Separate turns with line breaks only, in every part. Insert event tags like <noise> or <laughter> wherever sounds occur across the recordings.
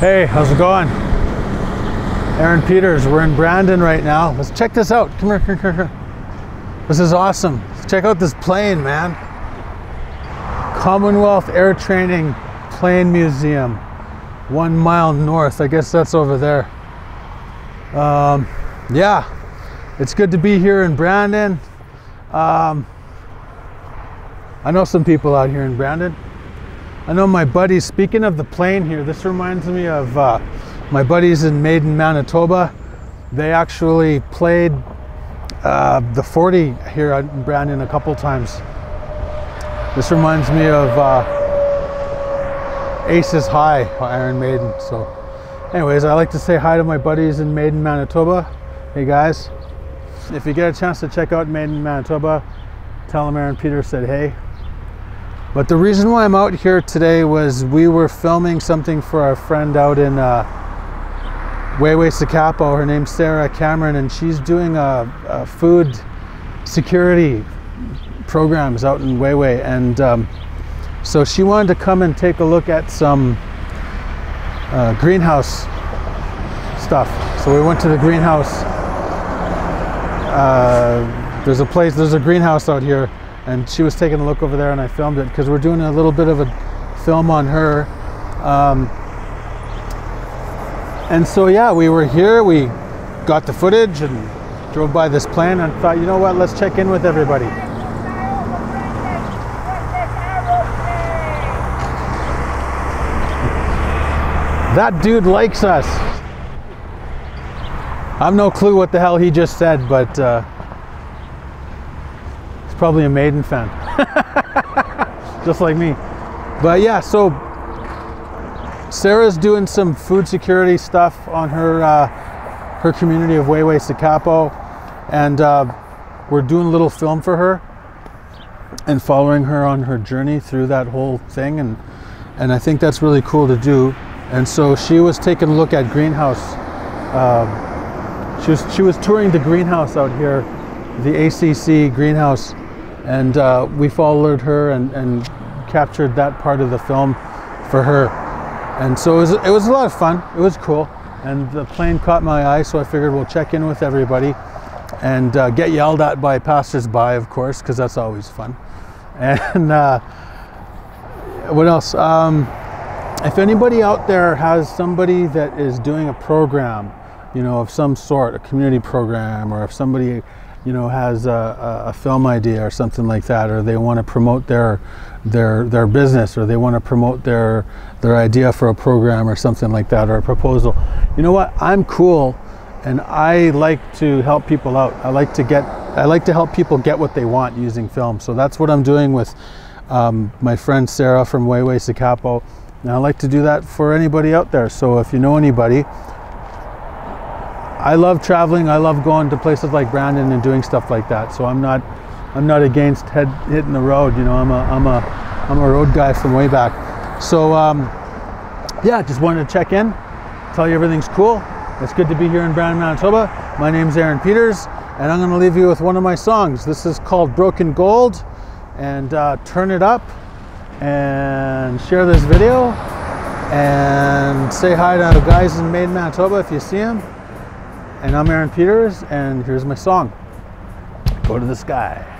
Hey, how's it going? Aaron Peters, we're in Brandon right now. Let's check this out. Come here, come here, come here. This is awesome. Let's check out this plane, man. Commonwealth Air Training Plan Museum, one mile north. I guess that's over there. Um, yeah, it's good to be here in Brandon. Um, I know some people out here in Brandon. I know my buddies, speaking of the plane here, this reminds me of uh, my buddies in Maiden, Manitoba. They actually played uh, the 40 here in Brandon a couple times. This reminds me of uh, Aces High, Iron Maiden. So, anyways, I like to say hi to my buddies in Maiden, Manitoba. Hey guys, if you get a chance to check out Maiden, Manitoba, tell them Aaron Peter said hey. But the reason why I'm out here today was we were filming something for our friend out in uh, Waywayseecappo. Her name's Sarah Cameron, and she's doing a, a food security programs out in Wayway. And um, so she wanted to come and take a look at some uh, greenhouse stuff. So we went to the greenhouse. Uh, there's a place, there's a greenhouse out here and she was taking a look over there and I filmed it because we're doing a little bit of a film on her. Um, and so yeah, we were here, we got the footage and drove by this plane and thought, you know what, let's check in with everybody. That dude likes us. I've no clue what the hell he just said, but uh, probably a Maiden fan, <laughs> just like me. But yeah, so Sarah's doing some food security stuff on her uh, her community of Waywayseecappo, and uh, we're doing a little film for her and following her on her journey through that whole thing, and and I think that's really cool to do. And so she was taking a look at greenhouse. Uh, she was she was touring the greenhouse out here, the ACC greenhouse and uh, we followed her and, and, captured that part of the film for her. And so it was, it was a lot of fun. It was cool. And the plane caught my eye, so I figured we'll check in with everybody and uh, get yelled at by passersby, of course, because that's always fun. <laughs> And uh, what else? Um, if anybody out there has somebody that is doing a program, you know, of some sort, a community program, or if somebody you know has a, a, film idea or something like that or they want to promote their their their business or they want to promote their their idea for a program or something like that or a proposal. You know what? I'm cool and i like to help people out. I like to get i like to help people get what they want using film. So that's what i'm doing with um, my friend sarah from waywayseecappo and i like to do that for anybody out there. So if you know anybody I love traveling. I love going to places like Brandon and doing stuff like that. So I'm not, I'm not against head hitting the road. You know, I'm a, I'm a, I'm a road guy from way back. So um, yeah, just wanted to check in, tell you everything's cool. It's good to be here in Brandon, Manitoba. My name's Aaron Peters, and I'm going to leave you with one of my songs. This is called Broken Gold, and uh, turn it up and share this video and say hi to the guys in Maiden, Manitoba if you see them. And I'm Aaron Peters, and here's my song Go to the Sky.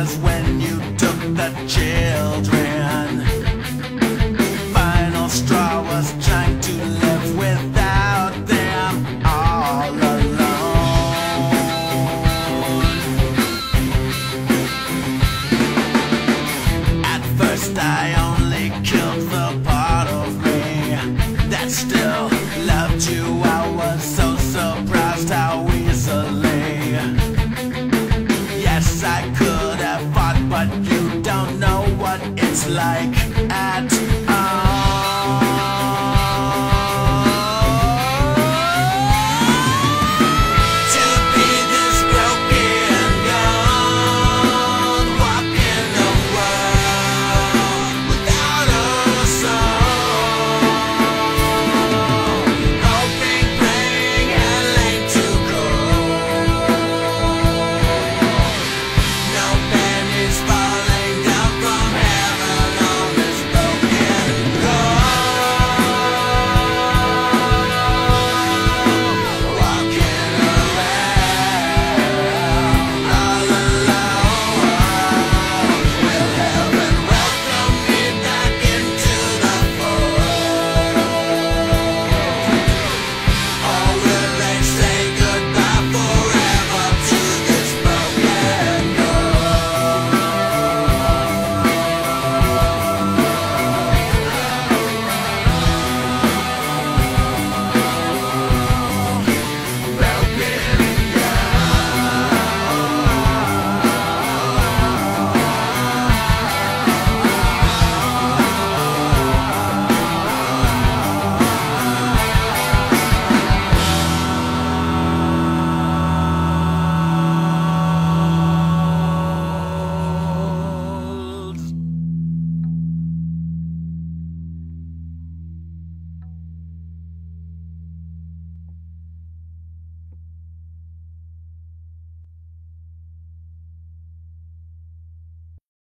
was when you took the chair. like